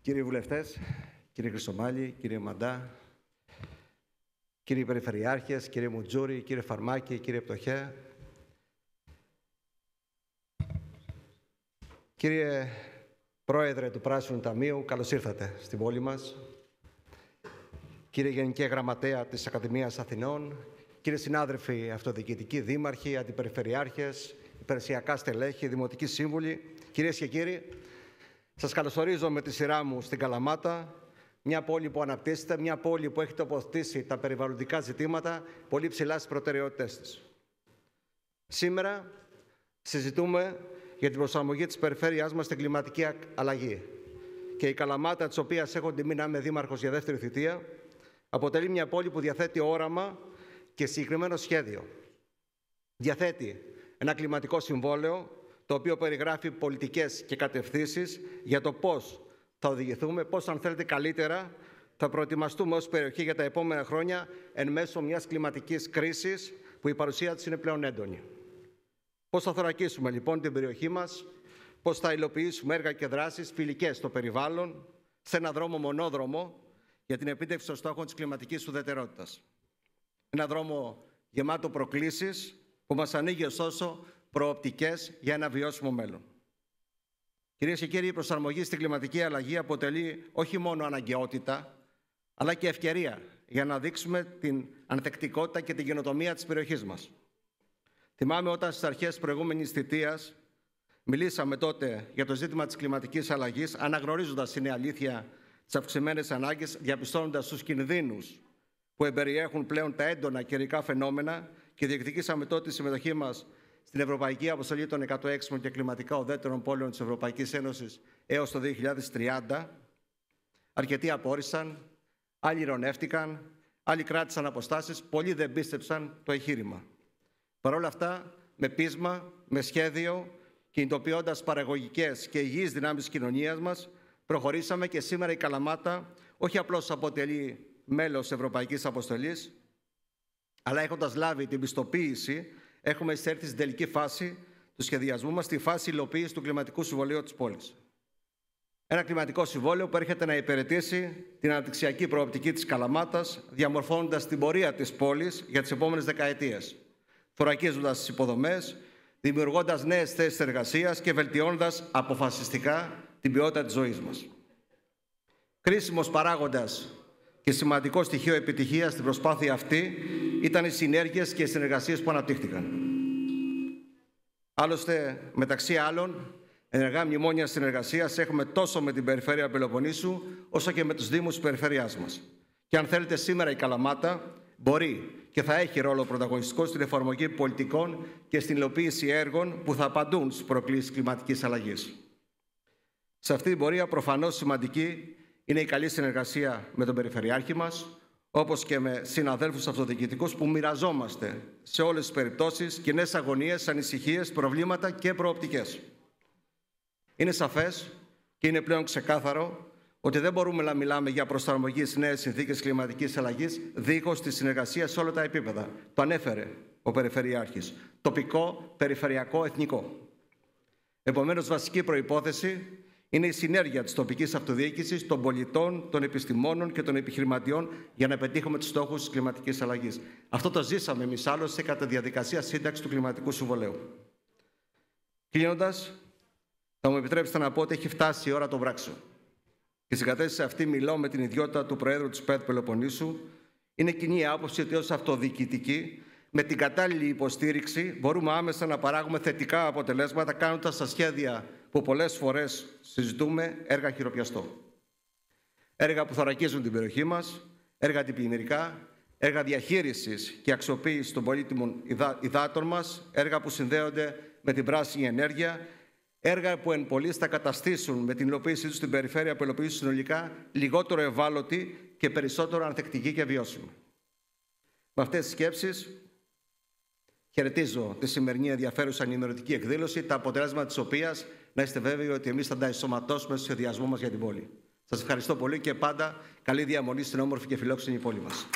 Κύριοι βουλευτές, κύριε Χρυσομάλη, κύριε Μαντά, κύριοι Περιφερειάρχες, κύριε Μουτζούρη, κύριε Φαρμάκη, κύριε Πτωχέ, κύριε Πρόεδρε του Πράσινου Ταμείου, καλώς ήρθατε στην πόλη μας. Κύριε Γενική Γραμματέα της Ακαδημίας Αθηνών, κύριε συνάδελφοι αυτοδιοικητικοί, δήμαρχοι, αντιπεριφερειάρχες, υπηρεσιακά στελέχη, δημοτικοί σύμβουλοι, κυρίες και κύριοι, σας καλωσορίζω με τη σειρά μου στην Καλαμάτα, μια πόλη που αναπτύσσεται, μια πόλη που έχει τοποθετήσει τα περιβαλλοντικά ζητήματα πολύ ψηλά στις προτεραιότητες της. Σήμερα συζητούμε για την προσαρμογή της περιφέρειάς μας στην κλιματική αλλαγή. Και η Καλαμάτα, της οποίας έχω τιμή να είμαι δήμαρχος για δεύτερη θητεία, αποτελεί μια πόλη που διαθέτει όραμα και συγκεκριμένο σχέδιο. Διαθέτει ένα κλιματικό συμβόλαιο το οποίο περιγράφει πολιτικές και κατευθύνσεις για το πώς θα οδηγηθούμε, πώς αν θέλετε καλύτερα θα προετοιμαστούμε ως περιοχή για τα επόμενα χρόνια εν μέσω μιας κλιματικής κρίσης που η παρουσία της είναι πλέον έντονη. Πώς θα θωρακίσουμε λοιπόν την περιοχή μας, πώς θα υλοποιήσουμε έργα και δράσεις φιλικές στο περιβάλλον, σε ένα δρόμο μονόδρομο για την επίτευξη των στόχων της κλιματικής ουδετερότητας. Ένα δρόμο γεμάτο προκλήσεις που μας ανοίγει ωστόσο προοπτικές για ένα βιώσιμο μέλλον. Κυρίες και κύριοι, η προσαρμογή στην κλιματική αλλαγή αποτελεί όχι μόνο αναγκαιότητα, αλλά και ευκαιρία για να δείξουμε την ανθεκτικότητα και την καινοτομία της περιοχής μας. Θυμάμαι όταν στις αρχές προηγούμενης θητείας μιλήσαμε τότε για το ζήτημα της κλιματικής αλλαγής, αναγνωρίζοντας είναι αλήθεια τις αυξημένες ανάγκες, διαπιστώνοντας τους κινδύνους που εμπεριέχουν πλέον τα έντονα καιρικά φαινόμενα και διεκδικήσαμε τότε τη συμμετοχή μας στην Ευρωπαϊκή Αποστολή των 106 και κλιματικά οδέτερων πόλεων της Ευρωπαϊκής Ένωσης έως το 2030. Αρκετοί απόρρισαν, άλλοι ηρωνεύτηκαν, άλλοι κράτησαν αποστάσεις, πολλοί δεν πίστεψαν το εγχείρημα. Παρ' όλα αυτά, με πείσμα, με σχέδιο, κινητοποιώντας παραγωγικές και υγιείς δυνάμεις της κοινωνίας μας, προχωρήσαμε και σήμερα η Καλαμάτα όχι απλώς αποτελεί μέλος Ευρωπαϊκής Αποστολής, αλλά έχοντας λάβει την πιστοποίηση έχουμε εισέλθει στην τελική φάση του σχεδιασμού μας, στη φάση υλοποίησης του κλιματικού συμβολίου της πόλης. Ένα κλιματικό συμβόλαιο που έρχεται να υπηρετήσει την αναπτυξιακή προοπτική της Καλαμάτας, διαμορφώνοντας την πορεία της πόλης για τις επόμενες δεκαετίες, θωρακίζοντας τις υποδομές, δημιουργώντας νέες θέσεις εργασίας και βελτιώνοντας αποφασιστικά την ποιότητα της ζωής μας. Κρίσιμος παράγοντας και σημαντικό στοιχείο επιτυχίας στην προσπάθεια αυτή ήταν οι συνέργειες και οι συνεργασίες που αναπτύχθηκαν. Άλλωστε, μεταξύ άλλων, ενεργά μνημόνια συνεργασίας έχουμε τόσο με την περιφέρεια Πελοποννήσου, όσο και με τους Δήμους της περιφέρειάς μας. Και αν θέλετε, σήμερα η Καλαμάτα μπορεί και θα έχει ρόλο πρωταγωνιστικό στην εφαρμογή πολιτικών και στην υλοποίηση έργων που θα απαντούν στις προκλήσεις κλιματικής αλλαγής. Σε αυτή την πορεία, προφανώς σημαντική είναι η καλή συνεργασία με τον Περιφερειάρχη μας, όπως και με συναδέλφους αυτοδιοικητικούς που μοιραζόμαστε σε όλες τις περιπτώσεις κοινές αγωνίες, ανησυχίες, προβλήματα και προοπτικές. Είναι σαφές και είναι πλέον ξεκάθαρο ότι δεν μπορούμε να μιλάμε για προσαρμογή στις νέες συνθήκες κλιματικής αλλαγής δίχως τη συνεργασία σε όλα τα επίπεδα. Το ανέφερε ο Περιφερειάρχης. Τοπικό, περιφερειακό, εθνικό. Επομένως, βασική προπόθεση είναι η συνέργεια της τοπικής αυτοδιοίκησης, των πολιτών, των επιστημόνων και των επιχειρηματιών για να πετύχουμε τους στόχους της κλιματικής αλλαγής. Αυτό το ζήσαμε εμείς άλλωστε κατά τη διαδικασία σύνταξης του κλιματικού συμβολέου. Κλείνοντας, θα μου επιτρέψετε να πω ότι έχει φτάσει η ώρα των πράξεων. Και στην κατάσταση αυτή μιλώ με την ιδιότητα του Προέδρου της ΠΕΤ Πελοποννήσου. Είναι κοινή άποψη ότι ως αυτοδιοικητική με την κατάλληλη υποστήριξη μπορούμε άμεσα να παράγουμε θετικά αποτελέσματα κάνοντας τα σχέδια που πολλές φορές συζητούμε έργα χειροπιαστό. Έργα που θωρακίζουν την περιοχή μας, έργα τυπημερικά, έργα διαχείρισης και αξιοποίησης των πολύτιμων υδάτων μας, έργα που συνδέονται με την πράσινη ενέργεια, έργα που εν πολλής θα καταστήσουν με την υλοποίησή τους στην περιφέρεια που υλοποιήσουν συνολικά λιγότερο ευάλωτη και περισσότερο ανθεκτική και βιώσιμη. Με αυτές τις σκέψεις Χαιρετίζω τη σημερινή ενδιαφέρουσα ενημερωτική εκδήλωση, τα αποτελέσματα της οποίας να είστε βέβαιοι ότι εμείς θα τα ενσωματώσουμε στο σχεδιασμό μας για την πόλη. Σας ευχαριστώ πολύ και πάντα καλή διαμονή στην όμορφη και φιλόξενη πόλη μας.